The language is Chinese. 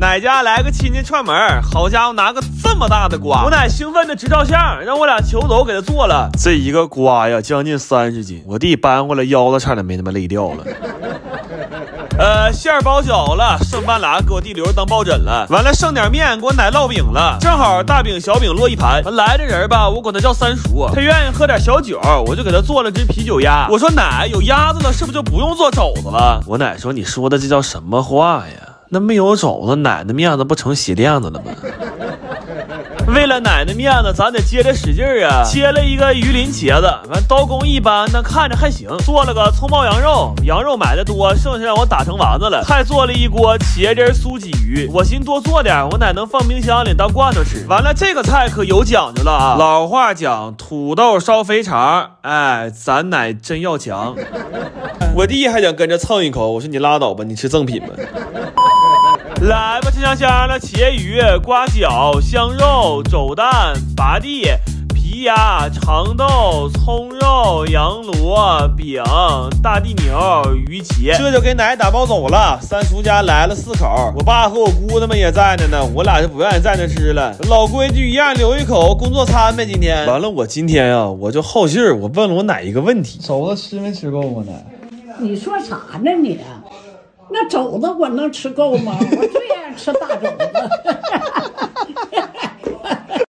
奶家来个亲戚串门，好家伙，拿个这么大的瓜，我奶兴奋的直照相，让我俩求走给他做了。这一个瓜呀，将近三十斤，我弟搬过来腰子差点没他妈累掉了。呃，馅儿包饺了，剩半拉给我弟留着当抱枕了。完了，剩点面给我奶烙饼了，正好大饼小饼摞一盘。来这人吧，我管他叫三叔，他愿意喝点小酒，我就给他做了只啤酒鸭。我说奶有鸭子了，是不是就不用做肘子了？我奶说你说的这叫什么话呀？那没有肘子，奶奶面子不成鞋垫子了吗？为了奶奶面子，咱得接着使劲儿啊！切了一个鱼鳞茄子，完刀工一般，但看着还行。做了个葱爆羊肉，羊肉买的多，剩下让我打成丸子了。还做了一锅茄汁酥鲫鱼，我寻多做点，我奶能放冰箱里当罐头吃。完了，这个菜可有讲究了啊！老话讲，土豆烧肥肠，哎，咱奶真要强。我弟还想跟着蹭一口，我说你拉倒吧，你吃赠品吧。来吧，吃香香的茄鱼、瓜饺、香肉、肘蛋、拔地、皮鸭、长豆、葱肉、羊螺饼、大地牛、鱼鳍，这就给奶打包走了。三叔家来了四口，我爸和我姑他们也在呢呢，我俩就不愿意在那吃了。老规矩一样，留一口工作餐呗。今天完了，我今天啊，我就好信儿，我问了我奶一个问题：肘子吃没吃够啊，奶？你说啥呢你？那肘子我能吃够吗？我最爱吃大肘子。